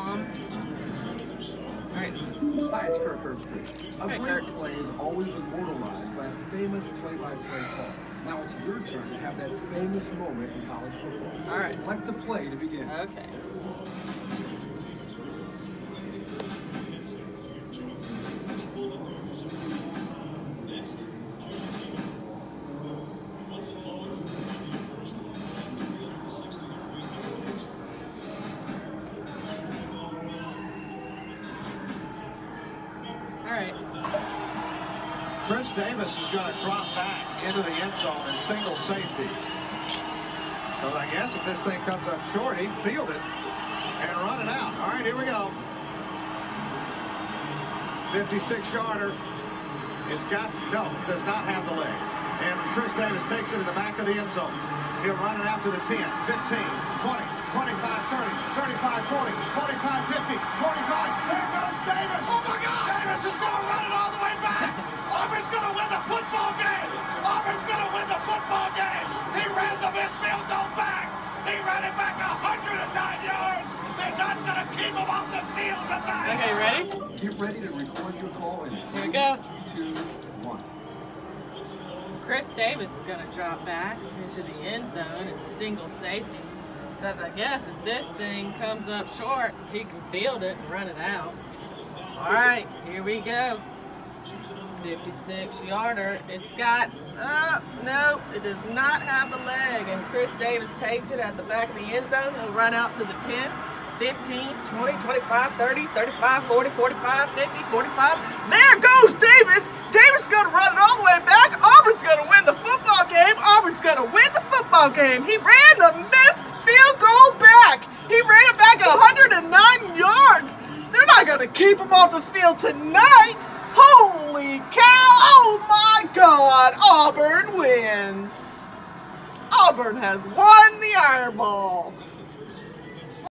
Mom. All right. Hi, it's Kirk Herbstreit. A Hi, great Kirk. play is always immortalized by a famous play-by-play call. Now it's your turn to have that famous moment in college football. All right. Select a play to begin. Okay. Right. Chris Davis is going to drop back into the end zone in single safety. Because I guess if this thing comes up short, he can field it and run it out. All right, here we go. 56-yarder. It's got, no, does not have the leg. And Chris Davis takes it in the back of the end zone. He'll run it out to the 10, 15, 20, 25, 30, 35, 40, 45, 50, 45. Going keep him off the field tonight. Okay, ready? Get ready to record your call in Here we go. two, one. Chris Davis is going to drop back into the end zone in single safety. Because I guess if this thing comes up short, he can field it and run it out. All right, here we go. 56 yarder. It's got, uh, no, it does not have the leg. And Chris Davis takes it at the back of the end zone. He'll run out to the 10, 15, 20, 25, 30, 35, 40, 45, 50, 45. There goes Davis. Davis is going to run it all the way back. Auburn's going to win the football game. Auburn's going to win the football game. He ran the missed field goal back. He ran it back 109 yards. They're not going to keep him off the field tonight. Holy cow! Oh my God! Auburn wins. Auburn has won the Iron Bowl.